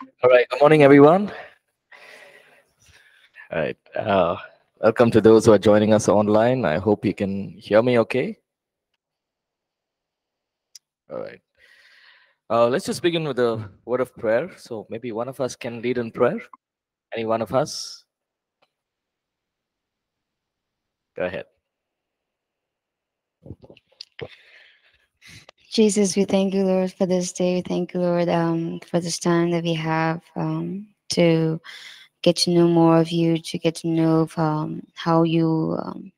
All right. Good morning, everyone. All right. Uh, welcome to those who are joining us online. I hope you can hear me okay. All right. Uh, let's just begin with a word of prayer. So maybe one of us can lead in prayer. Any one of us? Go ahead. Jesus, we thank you, Lord, for this day. We thank you, Lord, um, for this time that we have um, to get to know more of you, to get to know um, how you um,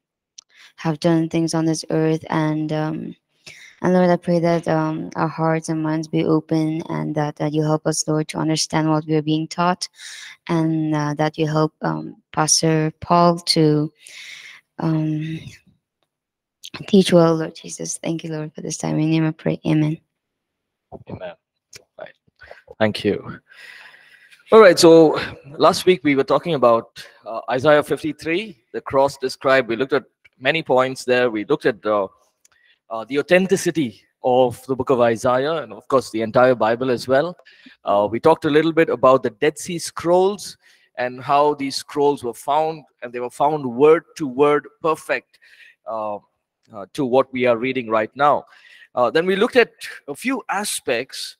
have done things on this earth. And um, and Lord, I pray that um, our hearts and minds be open and that, that you help us, Lord, to understand what we are being taught and uh, that you help Pastor Paul to um, teach well, Lord Jesus. Thank you, Lord, for this time. In your name I pray. Amen. Amen. Right. Thank you. All right. So last week we were talking about uh, Isaiah 53, the cross described. We looked at many points there. We looked at uh, uh, the authenticity of the book of Isaiah and, of course, the entire Bible as well. Uh, we talked a little bit about the Dead Sea Scrolls and how these scrolls were found, and they were found word to word perfect uh, uh, to what we are reading right now. Uh, then we looked at a few aspects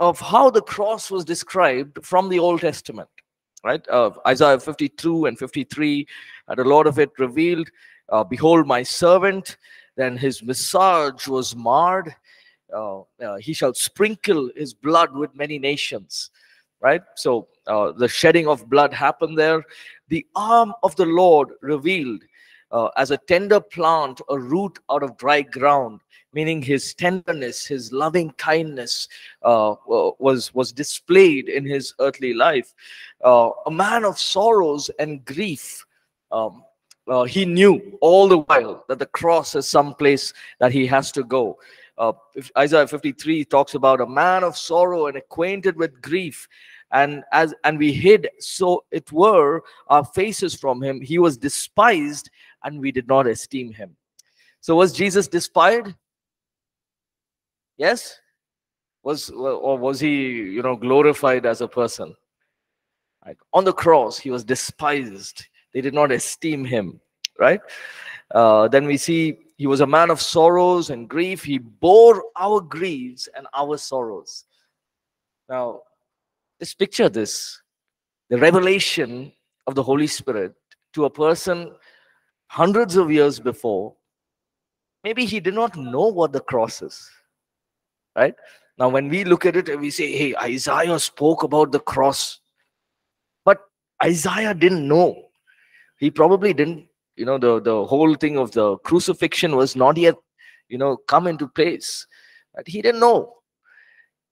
of how the cross was described from the Old Testament, right? Uh, Isaiah 52 and 53 had a lot of it revealed. Uh, Behold, my servant, then his visage was marred. Uh, uh, he shall sprinkle his blood with many nations, right? So the shedding of blood happened there. The arm of the Lord revealed uh, as a tender plant, a root out of dry ground, meaning his tenderness, his loving kindness uh, was, was displayed in his earthly life. Uh, a man of sorrows and grief. Um, uh, he knew all the while that the cross is some place that he has to go. Uh, Isaiah 53 talks about a man of sorrow and acquainted with grief, and as and we hid so it were our faces from him. He was despised, and we did not esteem him. So was Jesus despised? Yes. Was or was he, you know, glorified as a person? Right. On the cross, he was despised they did not esteem him, right? Uh, then we see he was a man of sorrows and grief. He bore our griefs and our sorrows. Now, just picture this the revelation of the Holy Spirit to a person hundreds of years before. Maybe he did not know what the cross is, right? Now, when we look at it and we say, hey, Isaiah spoke about the cross, but Isaiah didn't know he probably didn't you know the the whole thing of the crucifixion was not yet you know come into place he didn't know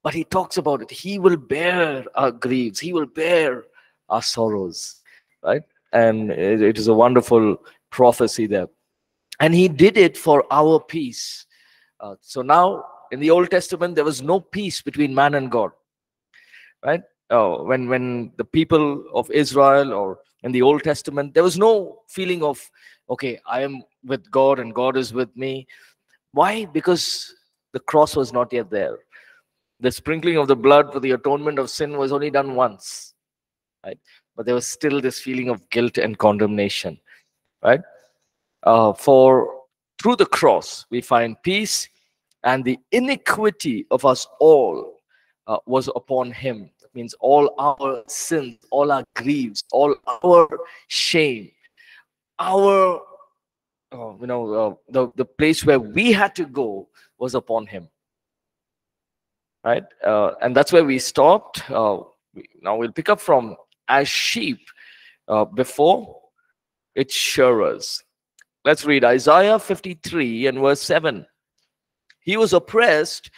but he talks about it he will bear our griefs he will bear our sorrows right and it, it is a wonderful prophecy there and he did it for our peace uh, so now in the old testament there was no peace between man and god right oh, when when the people of israel or in the Old Testament, there was no feeling of, okay, I am with God and God is with me. Why? Because the cross was not yet there. The sprinkling of the blood for the atonement of sin was only done once, right? But there was still this feeling of guilt and condemnation, right? Uh, for through the cross, we find peace, and the iniquity of us all uh, was upon him means all our sins, all our griefs, all our shame, our, uh, you know, uh, the, the place where we had to go was upon him. Right? Uh, and that's where we stopped. Uh, now we'll pick up from as sheep before its shearers. Let's read Isaiah 53 and verse 7. He was oppressed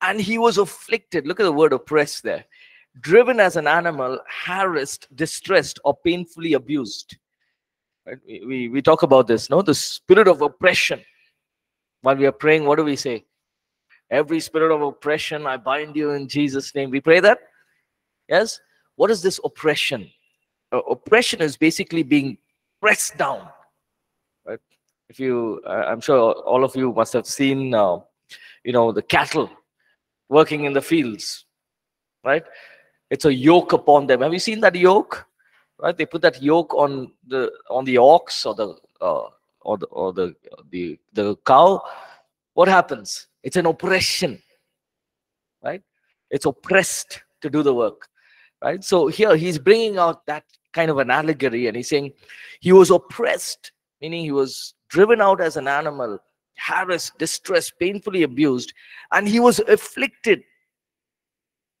and he was afflicted. Look at the word oppressed there driven as an animal, harassed, distressed, or painfully abused. Right? We, we, we talk about this, no? The spirit of oppression. While we are praying, what do we say? Every spirit of oppression, I bind you in Jesus' name. We pray that? Yes? What is this oppression? Uh, oppression is basically being pressed down. Right? If you, I'm sure all of you must have seen, uh, you know, the cattle working in the fields, right? It's a yoke upon them. Have you seen that yoke? Right? They put that yoke on the on the ox or the uh, or the or the the the cow. What happens? It's an oppression. Right? It's oppressed to do the work. Right? So here he's bringing out that kind of an allegory and he's saying he was oppressed, meaning he was driven out as an animal, harassed, distressed, painfully abused, and he was afflicted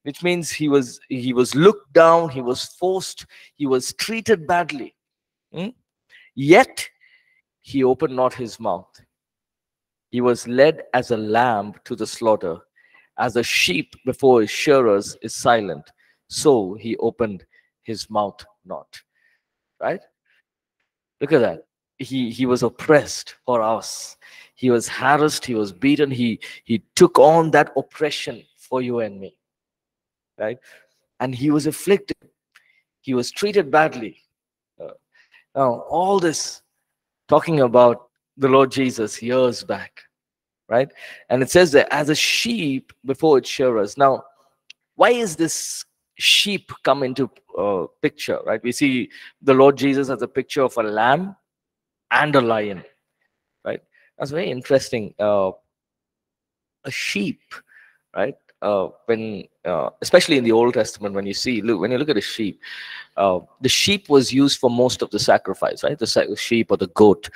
which means he was he was looked down he was forced he was treated badly. Hmm? yet he opened not his mouth. He was led as a lamb to the slaughter as a sheep before his shearers is silent. So he opened his mouth not right look at that he he was oppressed for us he was harassed he was beaten he he took on that oppression for you and me right? And he was afflicted. He was treated badly. Uh, now, all this talking about the Lord Jesus years back, right? And it says that as a sheep before its shearers. Now, why is this sheep come into picture, right? We see the Lord Jesus as a picture of a lamb and a lion, right? That's very interesting. Uh, a sheep, right? uh, when uh, especially in the old testament when you see look when you look at a sheep uh, the sheep was used for most of the sacrifice right the sheep or the goat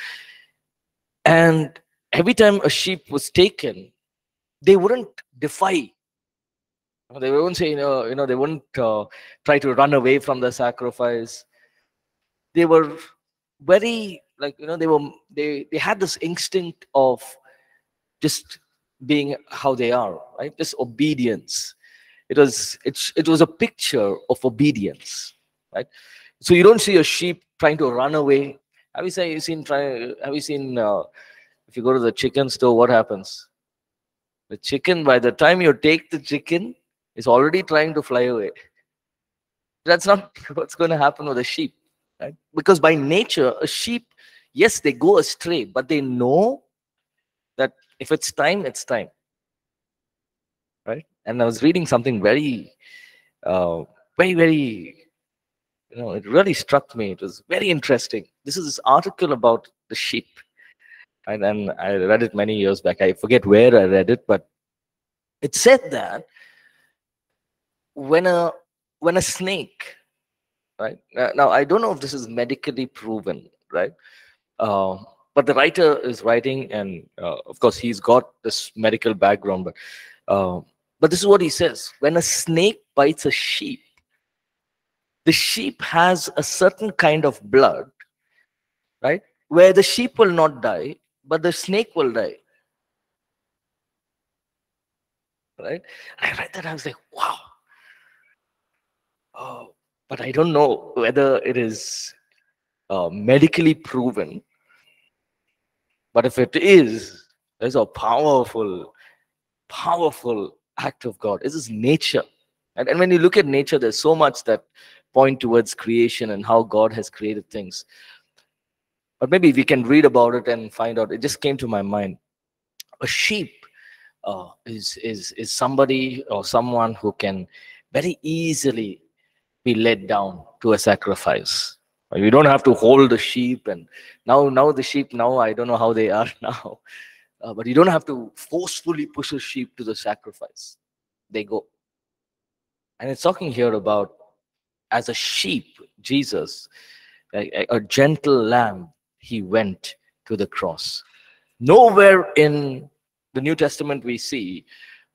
and every time a sheep was taken they wouldn't defy they wouldn't say you know you know they wouldn't uh, try to run away from the sacrifice. They were very like you know they were they they had this instinct of just being how they are right? This obedience. It was it's it was a picture of obedience right? So you don't see a sheep trying to run away. Have you seen, seen try have you seen uh, if you go to the chicken store what happens? The chicken by the time you take the chicken is already trying to fly away. That's not what's going to happen with a sheep right? Because by nature a sheep yes they go astray but they know that if it's time it's time right? And i was reading something very uh, very very you know it really struck me. It was very interesting. This is this article about the sheep. And then i read it many years back. I forget where i read it but it said that when a when a snake right? Now, i don't know if this is medically proven right? Uh, but the writer is writing and uh, of course he's got this medical background but uh, but this is what he says. When a snake bites a sheep the sheep has a certain kind of blood right where the sheep will not die but the snake will die. Right? I read that i was like wow but i don't know whether it is uh, medically proven but if it is, there's a powerful, powerful act of God. This is nature. And, and when you look at nature, there's so much that point towards creation and how God has created things. But maybe we can read about it and find out. It just came to my mind. A sheep uh, is, is, is somebody or someone who can very easily be led down to a sacrifice. You don't have to hold the sheep and now now the sheep now i don't know how they are now. Uh, but you don't have to forcefully push a sheep to the sacrifice. They go. And it's talking here about as a sheep jesus a, a gentle lamb he went to the cross. Nowhere in the new testament we see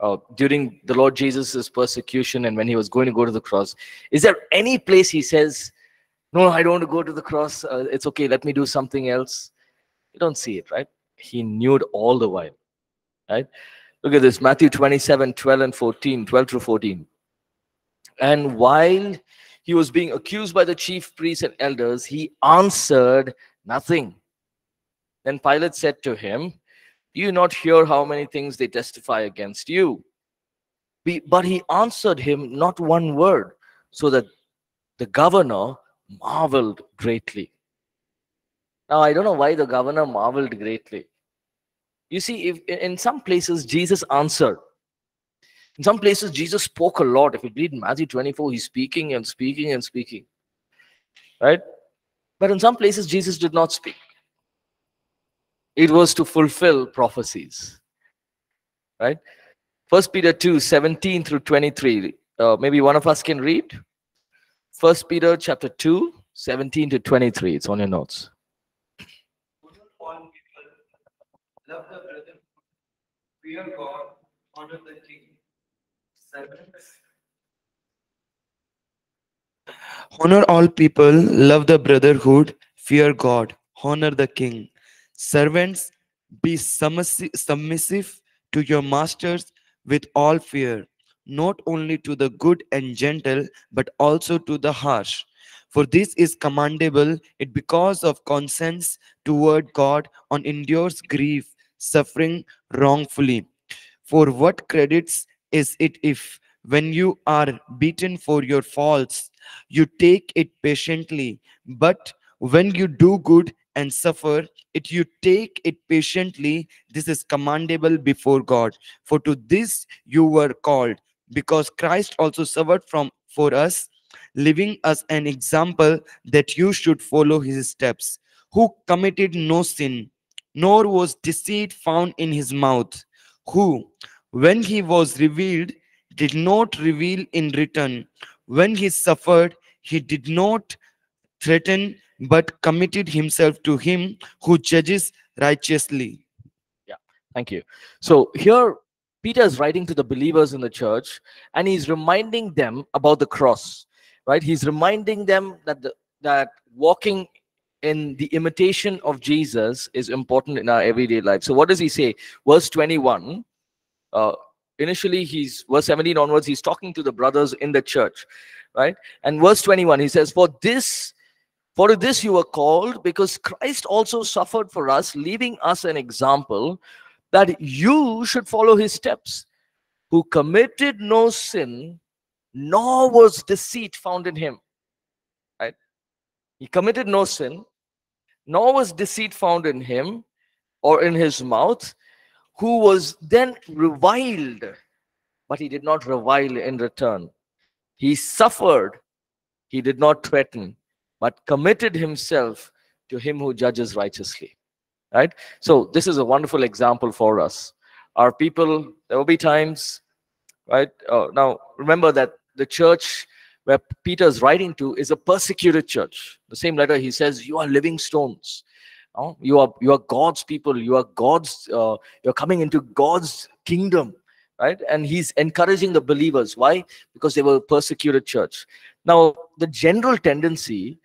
uh, during the lord jesus' persecution and when he was going to go to the cross. Is there any place he says no i don't want to go to the cross. Uh, it's okay. Let me do something else. You don't see it right? He knew it all the while right? Look at this matthew 27 12 and 14 12 through 14 and while he was being accused by the chief priests and elders he answered nothing. Then pilate said to him do you not hear how many things they testify against you but he answered him not one word so that the governor marveled greatly. Now, I don't know why the governor marveled greatly. You see, if in some places Jesus answered, In some places, Jesus spoke a lot. If you read Matthew 24, he's speaking and speaking and speaking. Right? But in some places, Jesus did not speak. It was to fulfill prophecies. Right? First Peter 2, 17 through 23. Uh, maybe one of us can read. First Peter chapter 2, 17 to 23. It's on your notes. love the fear God, honor the king. Honor all people, love the brotherhood, fear God, honor the king. Servants, be submissive to your masters with all fear, not only to the good and gentle, but also to the harsh. For this is commendable, it because of conscience toward God on endures grief, suffering wrongfully. For what credits is it if, when you are beaten for your faults, you take it patiently, but when you do good and suffer it, you take it patiently, this is commendable before God. For to this you were called, because Christ also suffered from for us, leaving us an example that you should follow his steps, who committed no sin, nor was deceit found in his mouth, who, when he was revealed, did not reveal in return. When he suffered, he did not threaten, but committed himself to him who judges righteously. Yeah, thank you. So here, Peter is writing to the believers in the church, and he's reminding them about the cross, right? He's reminding them that the, that walking in the imitation of Jesus is important in our everyday life. So what does he say? Verse 21, uh, initially he's, verse 17 onwards, he's talking to the brothers in the church, right? And verse 21, he says, for this, for this you were called, because Christ also suffered for us, leaving us an example that you should follow his steps, who committed no sin, nor was deceit found in him. Right? He committed no sin, nor was deceit found in him or in his mouth, who was then reviled, but he did not revile in return. He suffered, he did not threaten, but committed himself to him who judges righteously. Right? So, this is a wonderful example for us. Our people, there will be times, right? Uh, now, remember that the church where Peter is writing to is a persecuted church. The same letter he says, "You are living stones. Oh, you are you are God's people. You are God's. Uh, you're coming into God's kingdom." Right, and he's encouraging the believers. Why? Because they were a persecuted church. Now, the general tendency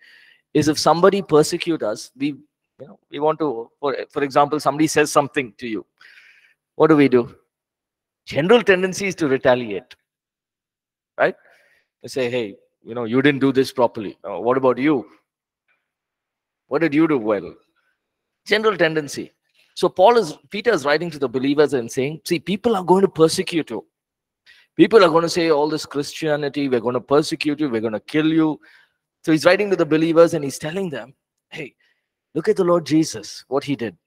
is if somebody persecute us, we you know we want to. For for example, somebody says something to you. What do we do? General tendency is to retaliate. Right? They say, hey, you know, you didn't do this properly. Uh, what about you? What did you do well? General tendency. So Paul is Peter is writing to the believers and saying, see, people are going to persecute you. People are going to say all this Christianity, we're going to persecute you, we're going to kill you. So he's writing to the believers and he's telling them, hey, look at the Lord Jesus, what he did.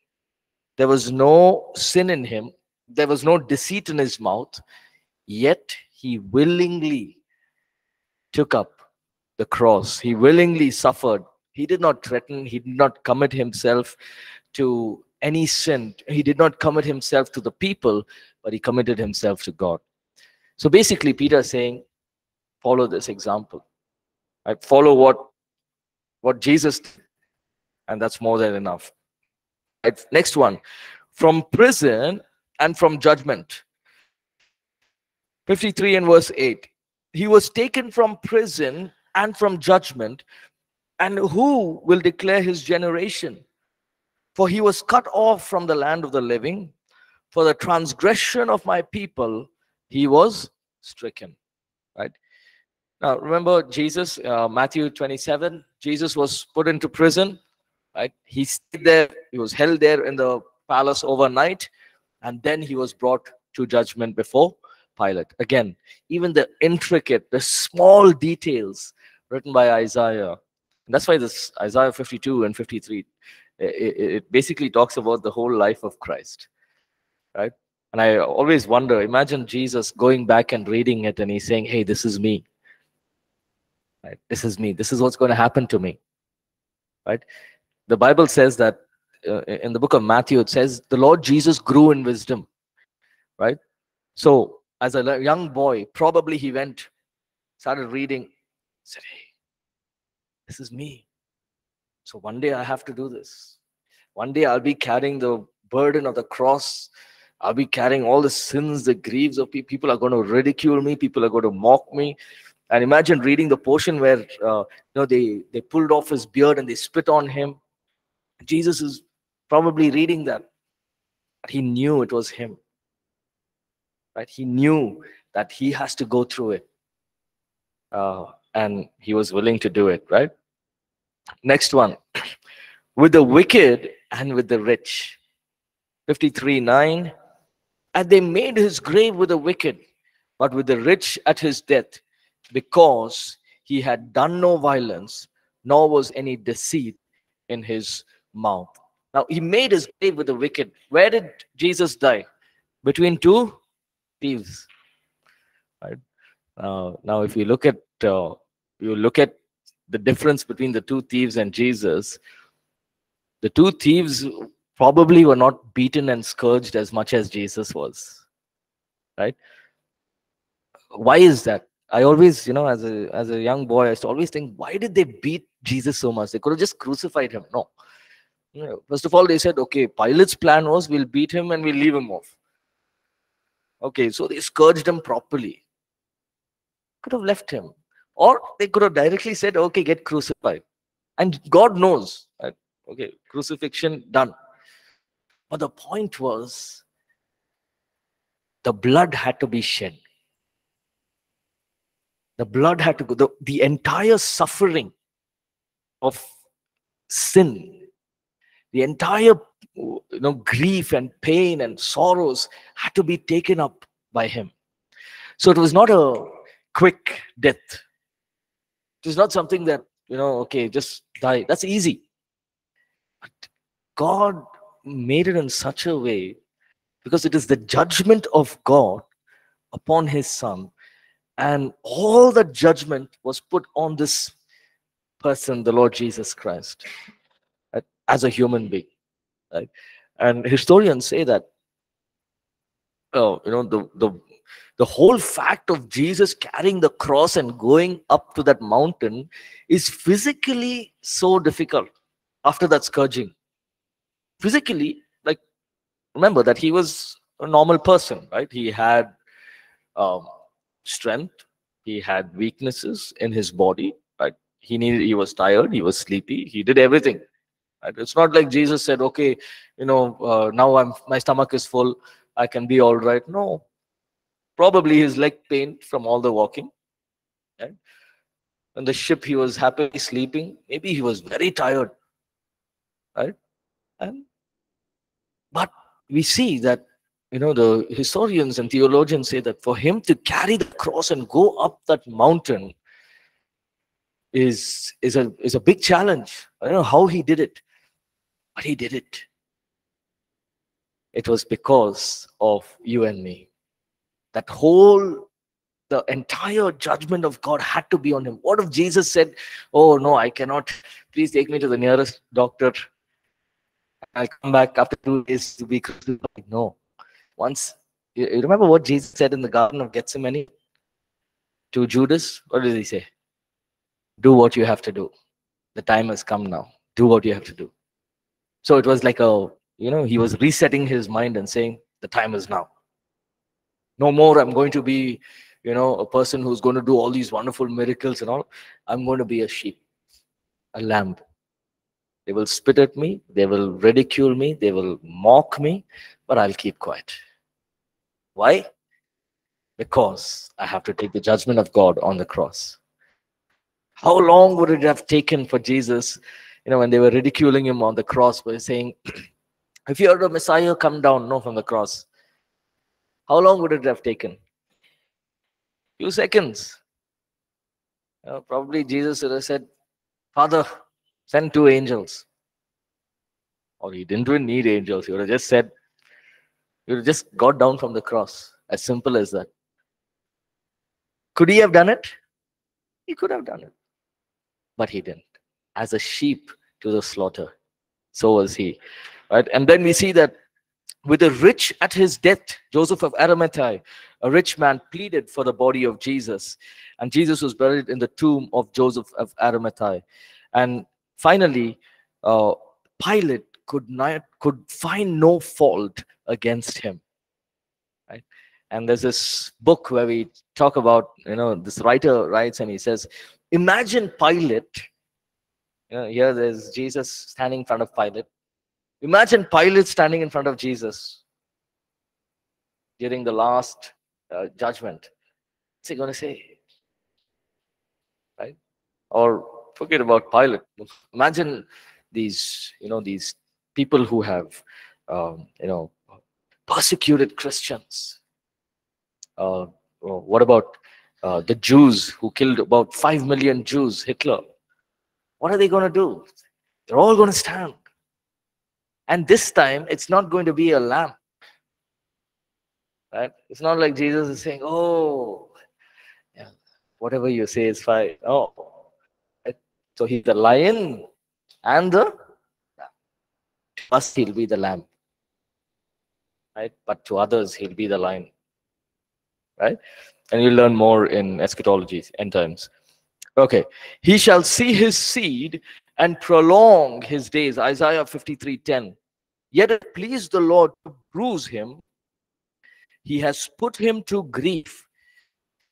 There was no sin in him, there was no deceit in his mouth, yet he willingly took up the cross. He willingly suffered. He did not threaten, he did not commit himself to any sin. He did not commit himself to the people, but he committed himself to God. So basically, Peter is saying, follow this example. I follow what what Jesus did, and that's more than enough. Right? Next one, from prison and from judgment. 53 and verse 8 he was taken from prison and from judgment. And who will declare his generation? For he was cut off from the land of the living. For the transgression of my people, he was stricken. Right? Now, remember Jesus, uh, Matthew 27, Jesus was put into prison. Right? He stayed there, he was held there in the palace overnight, and then he was brought to judgment before Pilate. Again, even the intricate, the small details written by Isaiah. And that's why this Isaiah 52 and 53, it, it, basically talks about the whole life of Christ. Right? And I always wonder imagine Jesus going back and reading it and he's saying, Hey, this is me. Right? This is me. This is what's going to happen to me. Right? The Bible says that uh, in the book of Matthew, it says the Lord Jesus grew in wisdom. Right? So, as a young boy, probably he went, started reading, said, Hey, this is me. So one day I have to do this. One day I'll be carrying the burden of the cross. I'll be carrying all the sins, the griefs of people. People are going to ridicule me. People are going to mock me. And imagine reading the portion where uh, you know they they pulled off his beard and they spit on him. Jesus is probably reading that. He knew it was him. Right? He knew that he has to go through it. Uh, and he was willing to do it, right? Next one. With the wicked and with the rich. 53 9. And they made his grave with the wicked, but with the rich at his death, because he had done no violence, nor was any deceit in his mouth. Now, he made his grave with the wicked. Where did Jesus die? Between two thieves. Right? Now, if you look at uh, you look at the difference between the two thieves and Jesus, the two thieves probably were not beaten and scourged as much as Jesus was. Right? Why is that? I always, you know, as a as a young boy, I used to always think, why did they beat Jesus so much? They could have just crucified him. No. First of all, they said, okay, Pilate's plan was we'll beat him and we'll leave him off. Okay, so they scourged him properly. Could have left him. Or they could have directly said, okay, get crucified. And God knows, right? okay, crucifixion done. But the point was, the blood had to be shed. The blood had to go, the, the entire suffering of sin, the entire you know, grief and pain and sorrows had to be taken up by him. So it was not a quick death. It was not something that, you know, okay, just die. That's easy. But God made it in such a way because it is the judgment of God upon his son. And all the judgment was put on this person, the Lord Jesus Christ, as a human being. Right? And historians say that, oh, you know, the, the the whole fact of Jesus carrying the cross and going up to that mountain is physically so difficult after that scourging. Physically, like, remember that he was a normal person, right? He had um, strength, he had weaknesses in his body, right? He needed, he was tired, he was sleepy, he did everything. Right? It's not like Jesus said, okay, you know, uh, now I'm my stomach is full, I can be all right. No, Probably his leg pain from all the walking. Right? On the ship, he was happily sleeping. Maybe he was very tired. Right? And, but we see that you know the historians and theologians say that for him to carry the cross and go up that mountain is is a is a big challenge. I don't know how he did it but he did it. It was because of you and me. That whole the entire judgment of god had to be on him. What if jesus said oh no i cannot please take me to the nearest doctor i'll come back after two days to be crucified no. Once you, you remember what jesus said in the garden of gethsemane to judas? What did he say? Do what you have to do. The time has come now. Do what you have to do. So it was like a you know he was resetting his mind and saying the time is now. No more. I'm going to be you know a person who's going to do all these wonderful miracles and all. I'm going to be a sheep a lamb they will spit at me they will ridicule me they will mock me but i'll keep quiet why because i have to take the judgment of god on the cross how long would it have taken for jesus you know when they were ridiculing him on the cross by saying if you're the messiah come down no from the cross how long would it have taken? Few seconds. Uh, probably Jesus would have said, Father, send two angels. Or he didn't even need angels. He would have just said, "He You just got down from the cross. As simple as that. Could he have done it? He could have done it. But he didn't. As a sheep to the slaughter, so was he. Right? And then we see that with the rich at his death, Joseph of Arimathea, a rich man, pleaded for the body of Jesus. And Jesus was buried in the tomb of Joseph of Arimathea. And finally, uh, Pilate could not could find no fault against him. Right? And there's this book where we talk about, you know, this writer writes and he says, Imagine Pilate. You know, here there's Jesus standing in front of Pilate. Imagine Pilate standing in front of Jesus during the last uh, judgment. What's he going to say? Right? Or forget about Pilate. Imagine these, you know, these people who have, um, you know, persecuted Christians. Uh, what about uh, the Jews who killed about 5 million Jews, Hitler? What are they going to do? They're all going to stand. And this time, it's not going to be a lamb. Right? It's not like Jesus is saying, oh, yeah, whatever you say is fine. Oh? So he's the lion and the us he'll be the lamb. Right? But to others, he'll be the lion. Right? And you'll learn more in eschatology, end times. Okay. He shall see his seed and prolong his days. Isaiah 53 10. Yet it pleased the Lord to bruise him. He has put him to grief.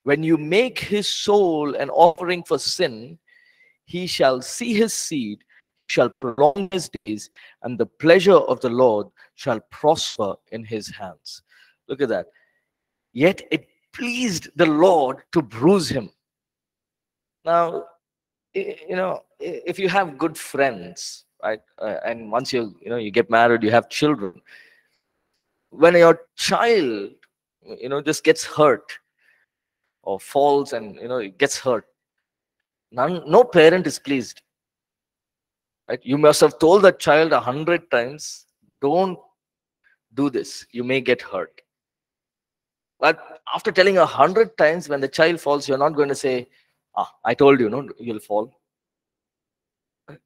When you make his soul an offering for sin, he shall see his seed, shall prolong his days, and the pleasure of the Lord shall prosper in his hands. Look at that. Yet it pleased the Lord to bruise him. Now, you know, if you have good friends, right uh, and once you you know you get married you have children when your child you know just gets hurt or falls and you know it gets hurt none no parent is pleased. Right? You must have told that child a hundred times don't do this. You may get hurt. But after telling a hundred times when the child falls you're not going to say ah i told you no you'll fall.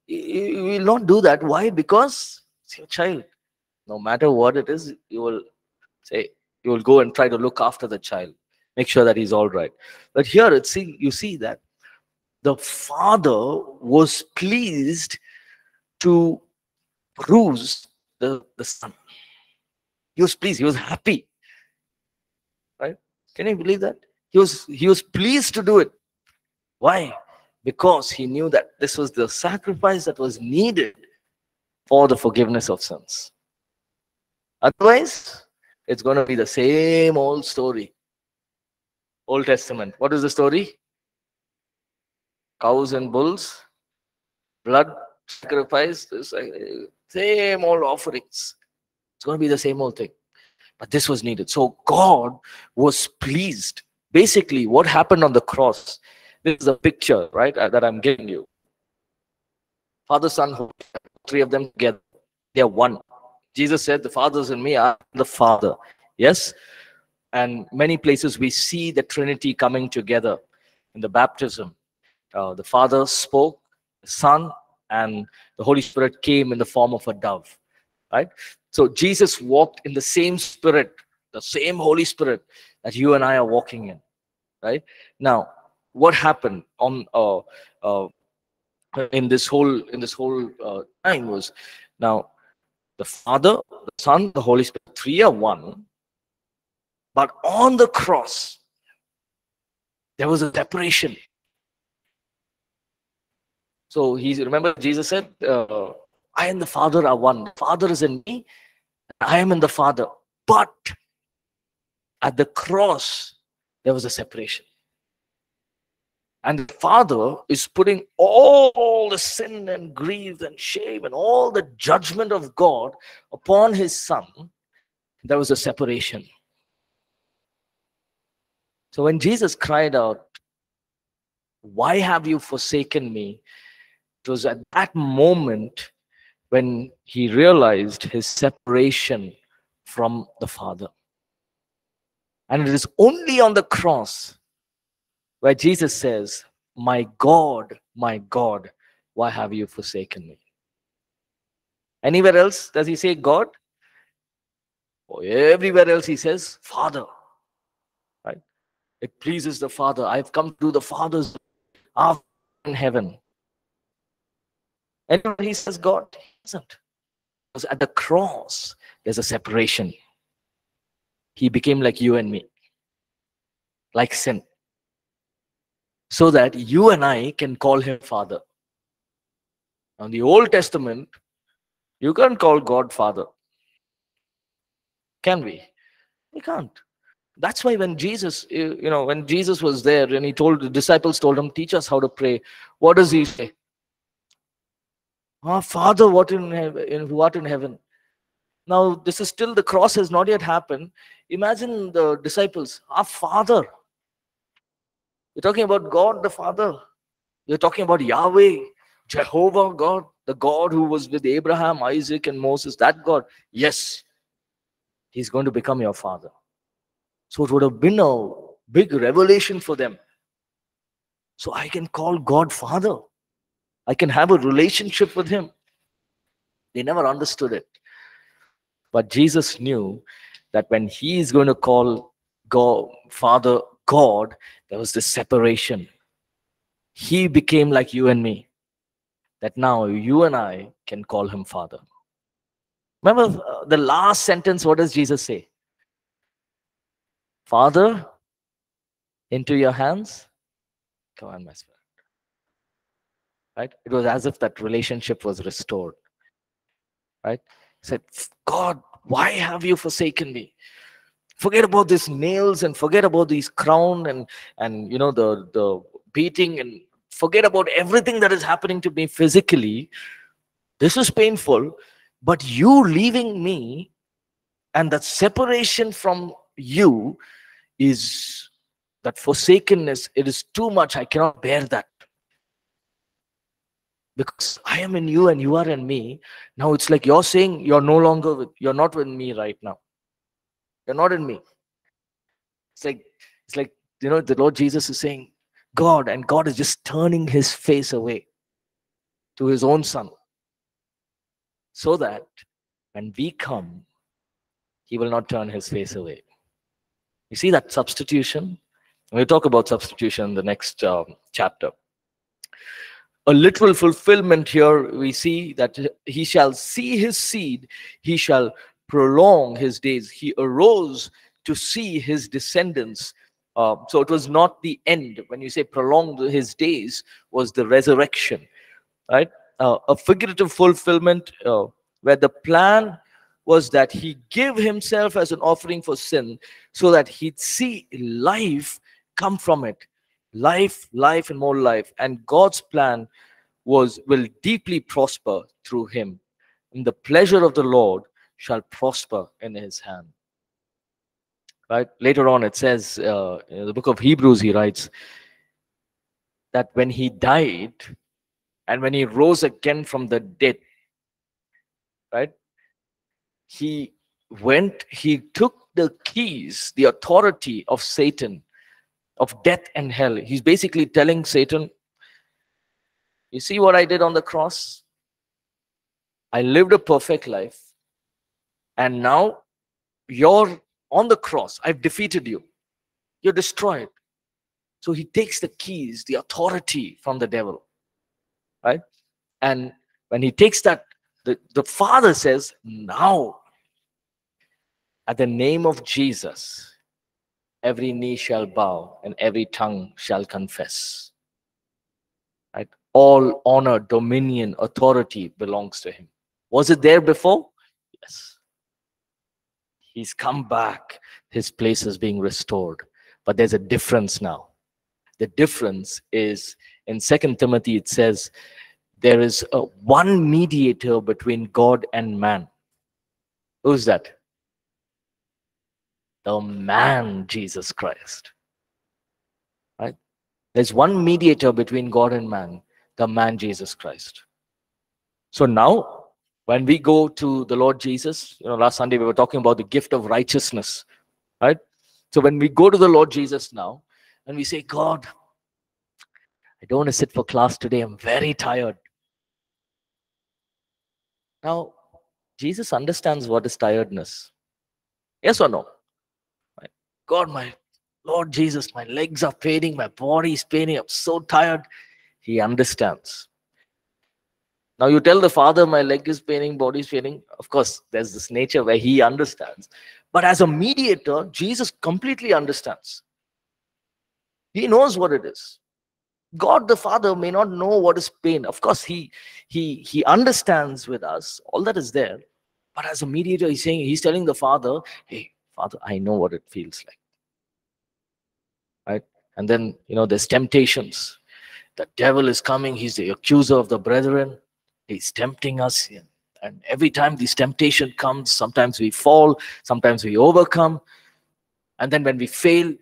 You will not do that. Why? Because it's your child. No matter what it is you will say you will go and try to look after the child make sure that he's all right. But here it's see you see that the father was pleased to bruise the, the son he was pleased he was happy right can you believe that he was he was pleased to do it why because he knew that this was the sacrifice that was needed for the forgiveness of sins. Otherwise, it's going to be the same old story. Old Testament. What is the story? Cows and bulls, blood sacrifice, same old offerings. It's going to be the same old thing. But this was needed. So God was pleased. Basically, what happened on the cross this is a picture, right, uh, that I'm giving you. Father, Son, three of them together. They are one. Jesus said, The Father's in me, I'm the Father. Yes? And many places we see the Trinity coming together in the baptism. Uh, the Father spoke, the Son, and the Holy Spirit came in the form of a dove. Right? So Jesus walked in the same spirit, the same Holy Spirit that you and I are walking in. Right? Now, what happened on uh, uh, in this whole in this whole uh, time was now the Father, the Son, the Holy Spirit, three are one, but on the cross there was a separation. So he remember Jesus said, uh, "I and the Father are one. Father is in me, I am in the Father." But at the cross there was a separation. And the father is putting all the sin and grief and shame and all the judgment of God upon his son. There was a separation. So when Jesus cried out, Why have you forsaken me? It was at that moment when he realized his separation from the Father. And it is only on the cross where Jesus says, My God, my God, why have you forsaken me? Anywhere else does he say God? Or everywhere else he says Father. Right? It pleases the Father. I've come to the Father's in heaven. He says God, he doesn't. Because at the cross, there's a separation. He became like you and me, like sin. So that you and I can call him Father. Now, in the Old Testament, you can't call God Father. Can we? We can't. That's why when Jesus, you know, when Jesus was there and he told the disciples told him, teach us how to pray. What does he say? Our Father, what in heaven, what in heaven? Now, this is still the cross has not yet happened. Imagine the disciples, our Father. You're talking about God the Father. You're talking about Yahweh, Jehovah God, the God who was with Abraham, Isaac, and Moses. That God. Yes, He's going to become your Father. So it would have been a big revelation for them. So I can call God Father. I can have a relationship with Him. They never understood it. But Jesus knew that when He is going to call God, Father, God, there was this separation. He became like you and me. That now you and I can call Him Father. Remember uh, the last sentence, what does Jesus say? Father, into your hands, come on, my spirit. Right? It was as if that relationship was restored. Right? He said, God, why have you forsaken me? Forget about these nails and forget about these crown and and you know the the beating and forget about everything that is happening to me physically. This is painful, but you leaving me and that separation from you is that forsakenness it is too much i cannot bear that because i am in you and you are in me. Now it's like you're saying you're no longer with you're not with me right now. You're not in me. It's like it's like you know the lord jesus is saying god and god is just turning his face away to his own son. So that when we come he will not turn his face away. You see that substitution? We'll talk about substitution in the next um, chapter. A literal fulfillment here, we see that he shall see his seed, he shall prolong his days. He arose to see his descendants. Uh, so it was not the end. When you say prolong his days, was the resurrection, right? Uh, a figurative fulfillment uh, where the plan was that he gave himself as an offering for sin so that he'd see life come from it life life and more life. And god's plan was will deeply prosper through him. And the pleasure of the lord shall prosper in his hand. Right? Later on it says uh, in the book of hebrews he writes that when he died and when he rose again from the dead right he went, he took the keys, the authority of Satan, of death and hell. He's basically telling Satan, You see what I did on the cross? I lived a perfect life. And now you're on the cross. I've defeated you. You're destroyed. So he takes the keys, the authority from the devil. Right? And when he takes that, the, the father says, Now at the name of Jesus, every knee shall bow and every tongue shall confess. Right? All honor, dominion, authority belongs to him. Was it there before? Yes. He's come back. His place is being restored. But there's a difference now. The difference is in Second Timothy, it says, there is a one mediator between God and man. Who's that? The man Jesus Christ. Right? There's one mediator between God and man, the man Jesus Christ. So now when we go to the Lord Jesus, you know, last Sunday we were talking about the gift of righteousness, right? So when we go to the Lord Jesus now and we say, God, I don't want to sit for class today, I'm very tired. Now, Jesus understands what is tiredness. Yes or no? God, my Lord Jesus, my legs are paining, my body is paining, I'm so tired. He understands. Now you tell the father, my leg is paining, body is paining. Of course, there's this nature where he understands. But as a mediator, Jesus completely understands. He knows what it is. God the Father may not know what is pain. Of course, he he he understands with us all that is there. But as a mediator, he's saying, he's telling the Father, hey, Father, I know what it feels like. And then, you know, there's temptations. The devil is coming, he's the accuser of the brethren. He's tempting us. And every time this temptation comes, sometimes we fall, sometimes we overcome. And then when we fail,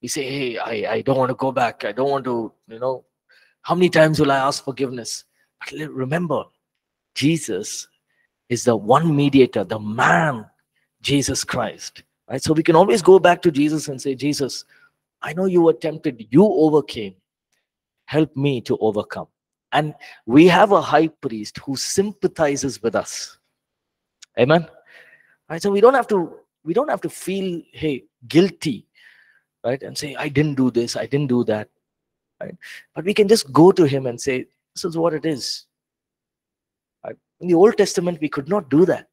we say, Hey, I, I don't want to go back. I don't want to, you know, how many times will I ask forgiveness? But remember, Jesus is the one mediator, the man, Jesus Christ. Right? So we can always go back to Jesus and say, Jesus, I know you were tempted, you overcame. Help me to overcome. And we have a high priest who sympathizes with us. Amen. Right? So we don't have to we don't have to feel hey guilty, right? And say, I didn't do this, I didn't do that. Right? But we can just go to him and say, This is what it is. Right? In the Old Testament, we could not do that.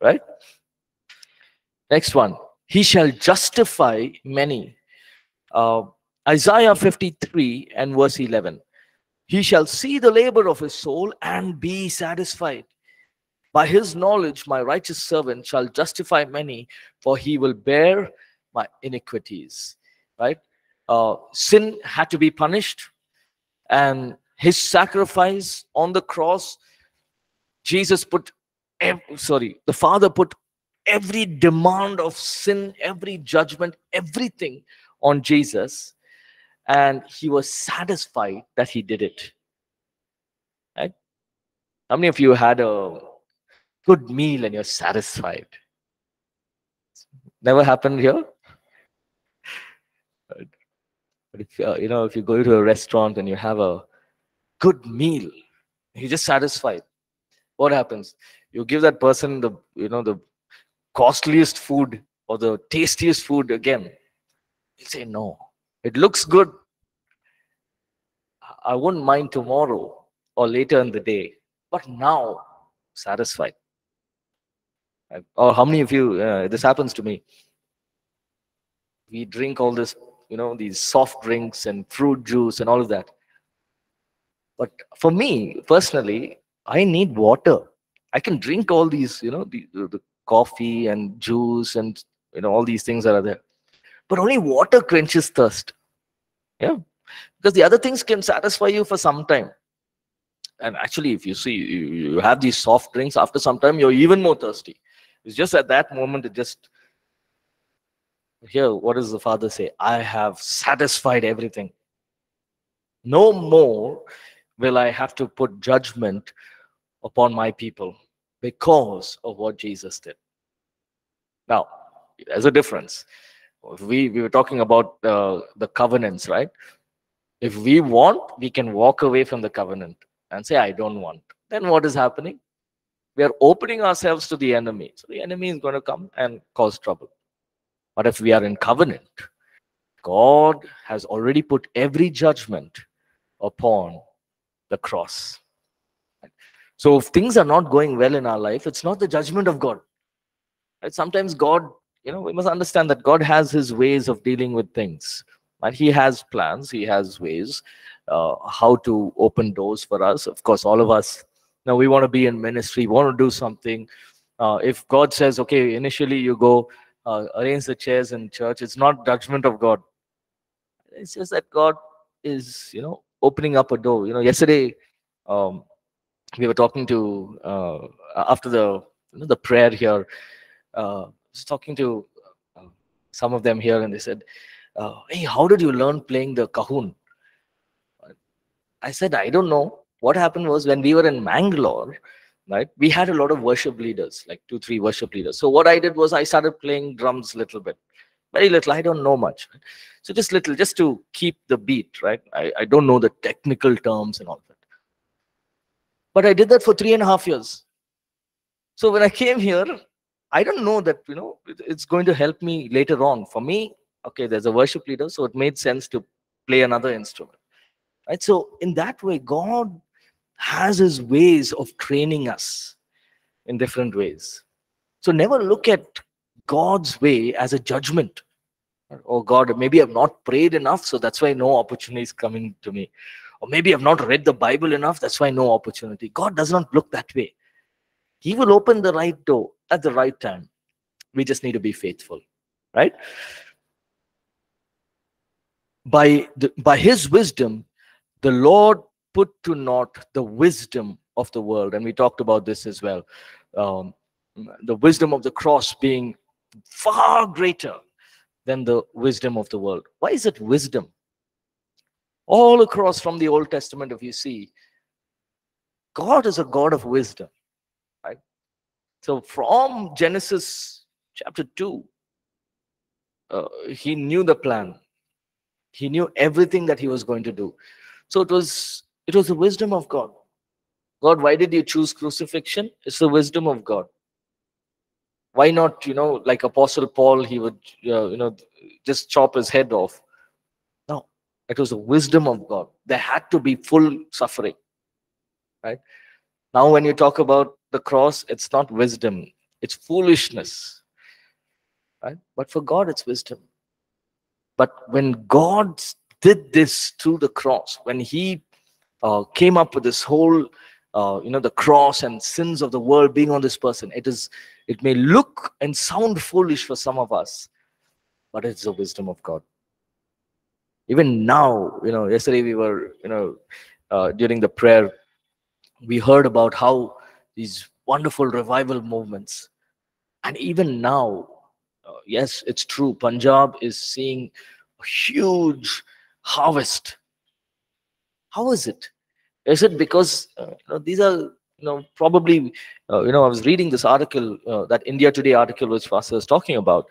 Right? Next one. He shall justify many. Uh, Isaiah 53 and verse 11. He shall see the labor of his soul and be satisfied. By his knowledge, my righteous servant shall justify many, for he will bear my iniquities. Right? Uh, sin had to be punished, and his sacrifice on the cross, Jesus put, sorry, the Father put every demand of sin, every judgment, everything on Jesus and he was satisfied that he did it. Right? How many of you had a good meal and you're satisfied? Never happened here? But if uh, you know, if you go to a restaurant and you have a good meal, you're just satisfied. What happens? You give that person the you know the costliest food or the tastiest food again. Say no. It looks good. I wouldn't mind tomorrow or later in the day, but now satisfied. Or how many of you, uh, this happens to me. We drink all this, you know, these soft drinks and fruit juice and all of that. But for me personally, I need water. I can drink all these, you know, the, the coffee and juice and, you know, all these things that are there. But only water quenches thirst. Yeah. Because the other things can satisfy you for some time. And actually if you see you, have these soft drinks after some time you're even more thirsty. It's just at that moment it just here what does the father say? I have satisfied everything. No more will i have to put judgment upon my people because of what jesus did. Now there's a difference we we were talking about uh, the covenants right if we want, we can walk away from the covenant and say, I don't want. Then what is happening? We are opening ourselves to the enemy. So the enemy is going to come and cause trouble. But if we are in covenant, God has already put every judgment upon the cross. So if things are not going well in our life, it's not the judgment of God. Sometimes God, you know, we must understand that God has his ways of dealing with things and he has plans he has ways uh, how to open doors for us. Of course all of us now we want to be in ministry want to do something. Uh, if god says okay initially you go uh, arrange the chairs in church it's not judgment of god. It's just that god is you know opening up a door. You know yesterday um, we were talking to uh, after the you know, the prayer here uh, was talking to uh, some of them here and they said uh, hey, how did you learn playing the cajon? I said, I don't know. What happened was when we were in Mangalore, right? We had a lot of worship leaders, like two, three worship leaders. So what I did was I started playing drums a little bit, very little. I don't know much. So just little, just to keep the beat, right? I, I don't know the technical terms and all that. But I did that for three and a half years. So when I came here, I don't know that, you know, it's going to help me later on. For me, okay, there's a worship leader, so it made sense to play another instrument. Right? So in that way, God has his ways of training us in different ways. So never look at God's way as a judgment. Oh God, maybe I've not prayed enough, so that's why no opportunity is coming to me. Or maybe I've not read the Bible enough, that's why no opportunity. God does not look that way. He will open the right door at the right time. We just need to be faithful, right? By the, by His wisdom, the Lord put to naught the wisdom of the world, and we talked about this as well. Um, the wisdom of the cross being far greater than the wisdom of the world. Why is it wisdom? All across from the Old Testament, if you see, God is a God of wisdom? So from Genesis chapter 2, uh, he knew the plan. He knew everything that he was going to do. So it was it was the wisdom of God. God, why did you choose crucifixion? It's the wisdom of God why not you know like apostle paul he would uh, you know just chop his head off no it was the wisdom of god there had to be full suffering right now when you talk about the cross it's not wisdom it's foolishness. Right? But for god it's wisdom. But when god did this through the cross when he uh, came up with this whole uh, you know the cross and sins of the world being on this person it is it may look and sound foolish for some of us, but it's the wisdom of God. Even now, you know, yesterday we were, you know, uh, during the prayer, we heard about how these wonderful revival movements, and even now, uh, yes, it's true, Punjab is seeing a huge harvest. How is it? Is it because uh, you know, these are you know probably uh, you know i was reading this article uh, that india today article which pastor was talking about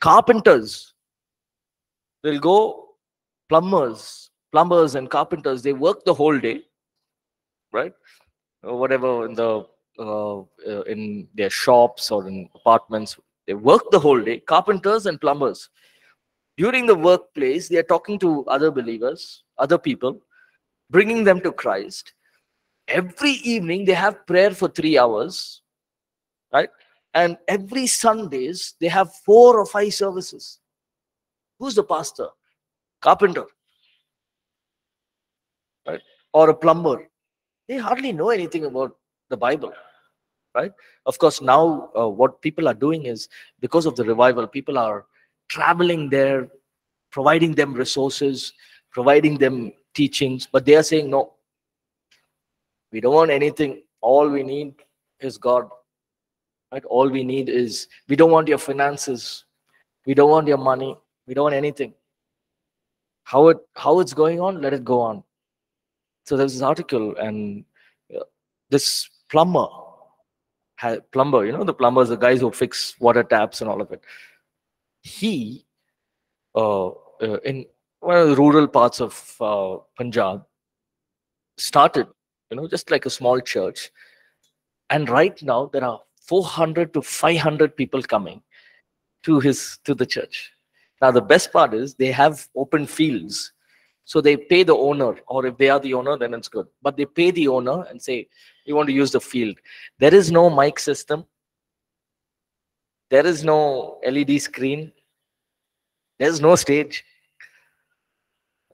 carpenters they'll go plumbers plumbers and carpenters they work the whole day right whatever in the uh, uh, in their shops or in apartments. They work the whole day carpenters and plumbers. During the workplace they are talking to other believers other people bringing them to christ. Every evening they have prayer for three hours right? And every sundays they have four or five services. Who's the pastor? Carpenter. Right? Or a plumber they hardly know anything about the bible right of course now uh, what people are doing is because of the revival people are traveling there providing them resources providing them teachings but they are saying no we don't want anything. All we need is God. Right? All we need is we don't want your finances. We don't want your money. We don't want anything. How it how it's going on, let it go on. So there's this article, and uh, this plumber, plumber, you know, the plumbers, the guys who fix water taps and all of it. He, uh, uh, in one of the rural parts of uh, Punjab, started you know, just like a small church. And right now there are 400 to 500 people coming to his to the church. Now the best part is they have open fields. So they pay the owner, or if they are the owner, then it's good. But they pay the owner and say, you want to use the field. There is no mic system. There is no LED screen. There's no stage.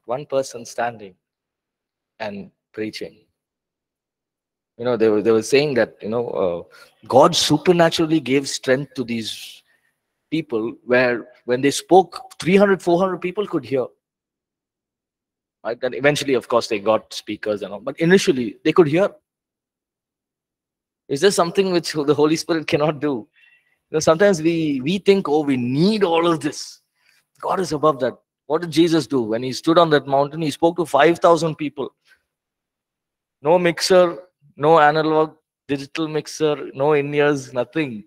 One person standing and preaching you know they were they were saying that you know uh, god supernaturally gave strength to these people where when they spoke 300 400 people could hear right and eventually of course they got speakers and all but initially they could hear is there something which the holy spirit cannot do you know sometimes we we think oh we need all of this god is above that what did jesus do when he stood on that mountain he spoke to 5000 people no mixer no analog digital mixer, no in ears, nothing.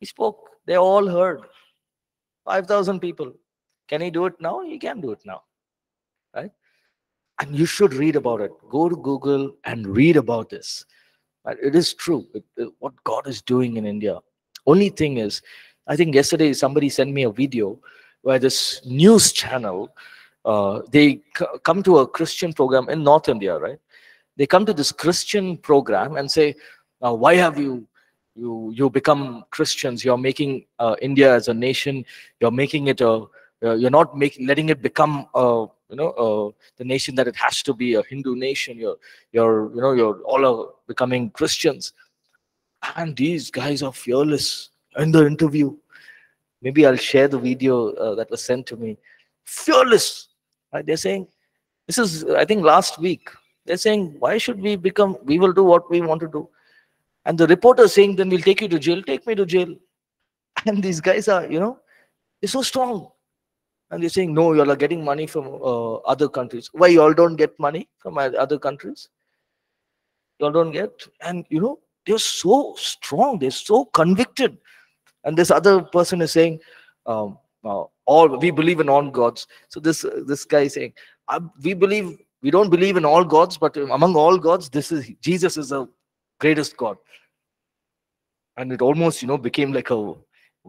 He spoke. They all heard. 5,000 people. Can he do it now? He can do it now. Right? And you should read about it. Go to Google and read about this. It is true. It, it, what God is doing in India. Only thing is, I think yesterday somebody sent me a video where this news channel, uh, they come to a Christian program in North India, right? They come to this Christian program and say, uh, why have you you you become Christians? You're making uh, India as a nation. You're making it a. Uh, you're not making letting it become a you know uh, the nation that it has to be a Hindu nation. You're you're you know you're all are becoming Christians, and these guys are fearless in the interview. Maybe I'll share the video uh, that was sent to me. Fearless, right? They're saying this is I think last week. They're saying why should we become? We will do what we want to do and the reporter saying, then we'll take you to jail, take me to jail. And these guys are, you know, they're so strong. And they're saying, no, you all are getting money from uh, other countries. Why you all don't get money from other countries? You all don't get. And, you know, they're so strong. They're so convicted. And this other person is saying, um, uh, all we believe in all gods. So this uh, this guy is saying, we believe we don't believe in all gods, but among all gods, this is Jesus is the greatest God and it almost you know became like a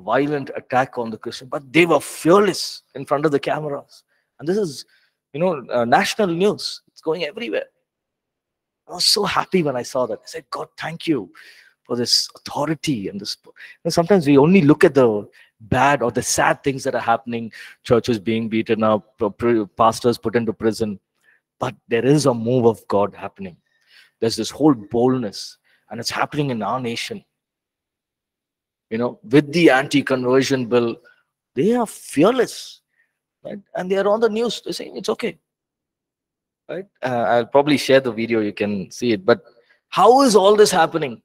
violent attack on the christian but they were fearless in front of the cameras. And this is you know uh, national news. It's going everywhere. I was so happy when i saw that. I said god thank you for this authority and this sometimes we only look at the bad or the sad things that are happening. Churches being beaten up pastors put into prison. But there is a move of god happening. There's this whole boldness and it's happening in our nation you know, with the anti-conversion bill, they are fearless, right? And they are on the news. They're saying it's okay, right? Uh, I'll probably share the video. You can see it. But how is all this happening?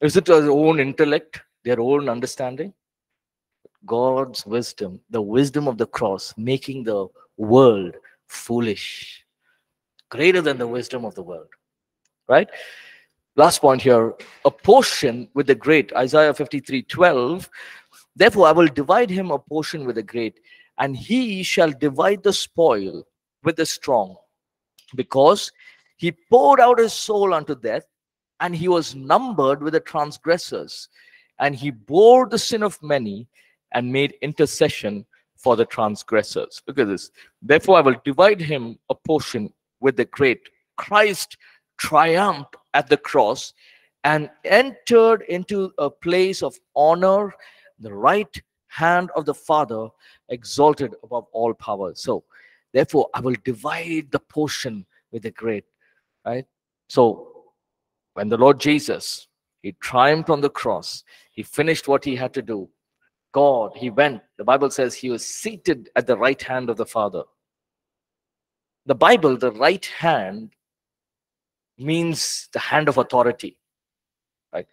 Is it their own intellect, their own understanding? God's wisdom, the wisdom of the cross, making the world foolish, greater than the wisdom of the world, right? Last point here a portion with the great isaiah 53 12 therefore i will divide him a portion with the great and he shall divide the spoil with the strong. Because he poured out his soul unto death and he was numbered with the transgressors. And he bore the sin of many and made intercession for the transgressors. Look at this. Therefore i will divide him a portion with the great. Christ triumphed at the cross and entered into a place of honor, the right hand of the Father, exalted above all power. So, therefore, I will divide the portion with the great. Right? So, when the Lord Jesus he triumphed on the cross, he finished what he had to do. God, he went, the Bible says he was seated at the right hand of the Father. The Bible, the right hand means the hand of authority. Right?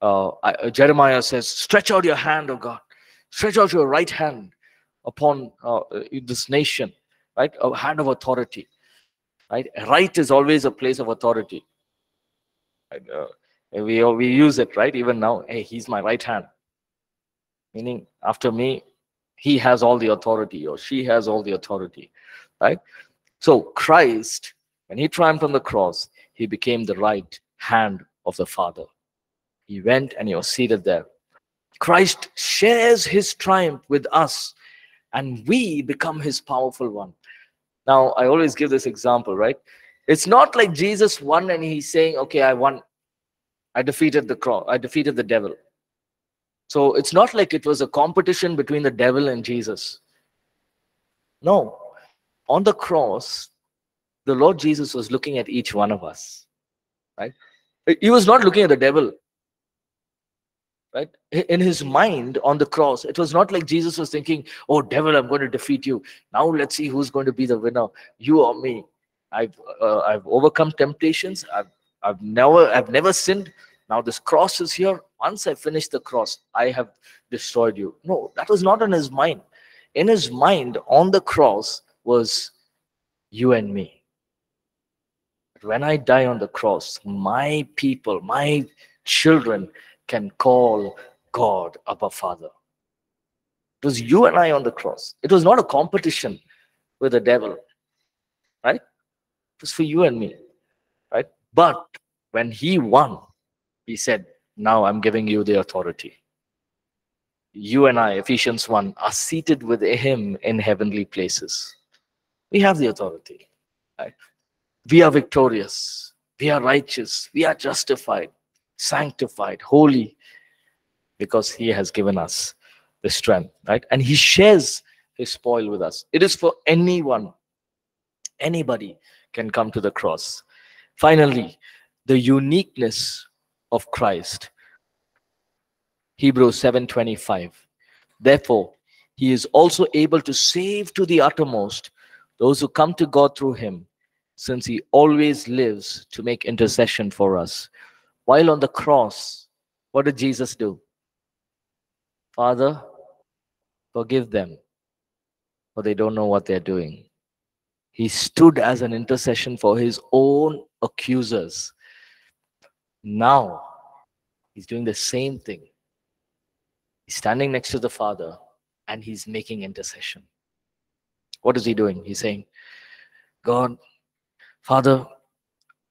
Uh, I, Jeremiah says, "Stretch out your hand, O God. Stretch out your right hand upon uh, this nation." Right? A hand of authority. Right? Right is always a place of authority. Uh, we we use it right even now. Hey, he's my right hand. Meaning, after me, he has all the authority, or she has all the authority. Right? So Christ, when he triumphed on the cross, he became the right hand of the Father. He went and he was seated there. Christ shares his triumph with us, and we become his powerful one. Now, I always give this example, right? It's not like Jesus won and he's saying, Okay, I won. I defeated the cross, I defeated the devil. So it's not like it was a competition between the devil and Jesus. No. On the cross, the Lord Jesus was looking at each one of us, right? He was not looking at the devil, right? In his mind on the cross, it was not like Jesus was thinking, "Oh, devil, I'm going to defeat you. Now let's see who's going to be the winner, you or me." I've uh, I've overcome temptations. I've I've never I've never sinned. Now this cross is here. Once I finish the cross, I have destroyed you. No, that was not in his mind. In his mind, on the cross was you and me when I die on the cross, my people, my children can call God Abba Father. It was you and I on the cross. It was not a competition with the devil, right? It was for you and me, right? But when he won, he said, Now I'm giving you the authority. You and I, Ephesians 1, are seated with him in heavenly places. We have the authority, right? We are victorious. We are righteous. We are justified, sanctified, holy, because he has given us the strength, right? And he shares his spoil with us. It is for anyone, anybody can come to the cross. Finally, the uniqueness of Christ. Hebrews 7:25. Therefore, he is also able to save to the uttermost those who come to God through him, since he always lives to make intercession for us. While on the cross, what did Jesus do? Father, forgive them, for they don't know what they're doing. He stood as an intercession for his own accusers. Now, he's doing the same thing. He's standing next to the Father and he's making intercession. What is he doing? He's saying, God, Father,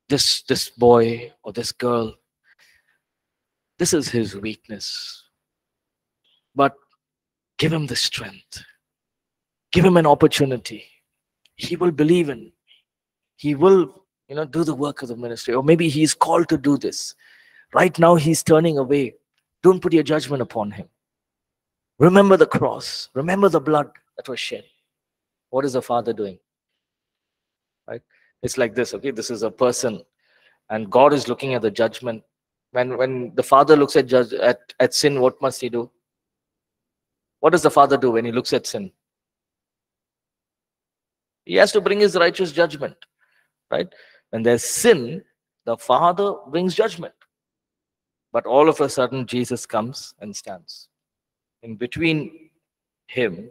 this, this boy or this girl, this is his weakness. But give him the strength. Give him an opportunity. He will believe in me. He will, you know, do the work of the ministry. Or maybe he's called to do this. Right now, he's turning away. Don't put your judgment upon him. Remember the cross. Remember the blood that was shed. What is the Father doing? It's like this, okay? This is a person, and God is looking at the judgment. When when the Father looks at judge at, at sin, what must he do? What does the Father do when he looks at sin? He has to bring his righteous judgment, right? When there's sin, the Father brings judgment. But all of a sudden, Jesus comes and stands in between him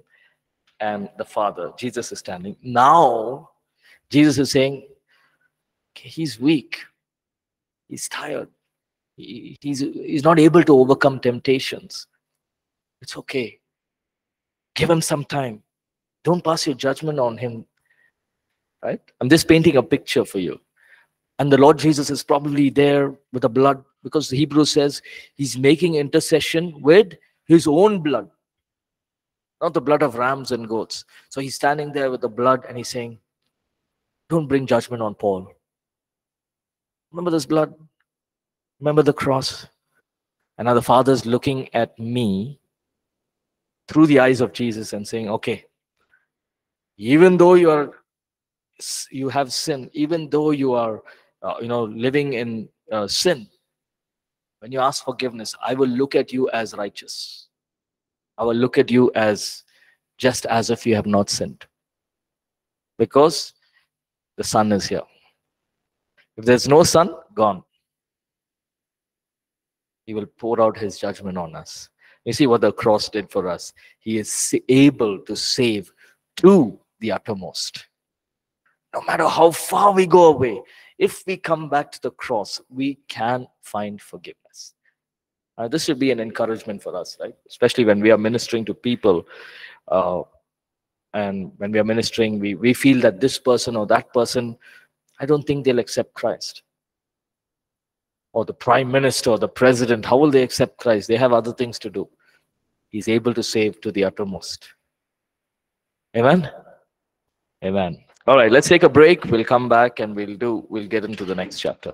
and the Father. Jesus is standing. Now, Jesus is saying, he's weak, he's tired, he, he's, he's not able to overcome temptations. It's okay. Give him some time. Don't pass your judgment on him. Right? I'm just painting a picture for you. And the Lord Jesus is probably there with the blood because the Hebrew says he's making intercession with his own blood not the blood of rams and goats. So he's standing there with the blood and he's saying, Don't bring judgment on Paul. Remember this blood? Remember the cross? And now the Father's looking at me through the eyes of Jesus and saying, Okay, even though you are you have sin, even though you are uh, you know living in uh, sin, when you ask forgiveness, I will look at you as righteous. I will look at you as just as if you have not sinned. Because the son is here. If there's no son, gone. He will pour out his judgment on us. You see what the cross did for us. He is able to save to the uttermost. No matter how far we go away, if we come back to the cross, we can find forgiveness. Uh, this should be an encouragement for us, right? Especially when we are ministering to people. Uh, and when we are ministering, we, we feel that this person or that person, I don't think they'll accept Christ. Or the prime minister or the president, how will they accept Christ? They have other things to do. He's able to save to the uttermost. Amen? Amen. All right, let's take a break. We'll come back and we'll do, we'll get into the next chapter.